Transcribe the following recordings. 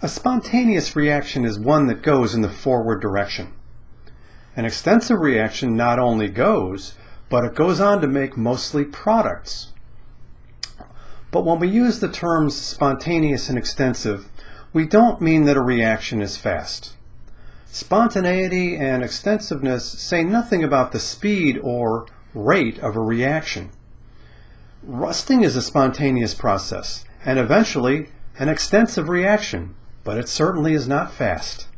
A spontaneous reaction is one that goes in the forward direction. An extensive reaction not only goes, but it goes on to make mostly products. But when we use the terms spontaneous and extensive, we don't mean that a reaction is fast. Spontaneity and extensiveness say nothing about the speed or rate of a reaction. Rusting is a spontaneous process, and eventually an extensive reaction, but it certainly is not fast.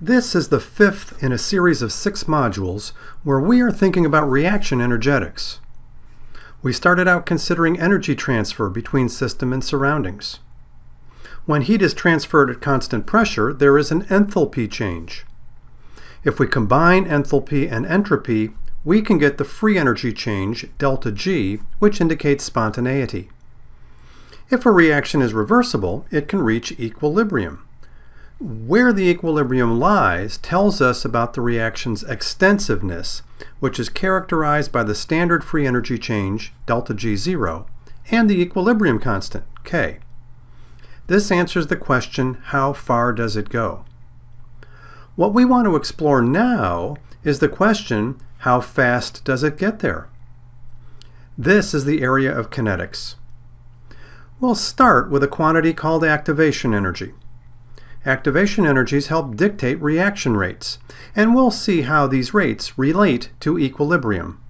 This is the fifth in a series of six modules where we are thinking about reaction energetics. We started out considering energy transfer between system and surroundings. When heat is transferred at constant pressure, there is an enthalpy change. If we combine enthalpy and entropy, we can get the free energy change, delta G, which indicates spontaneity. If a reaction is reversible, it can reach equilibrium. Where the equilibrium lies tells us about the reaction's extensiveness, which is characterized by the standard free energy change, delta G0, and the equilibrium constant, K. This answers the question, how far does it go? What we want to explore now is the question, how fast does it get there? This is the area of kinetics. We'll start with a quantity called activation energy. Activation energies help dictate reaction rates, and we'll see how these rates relate to equilibrium.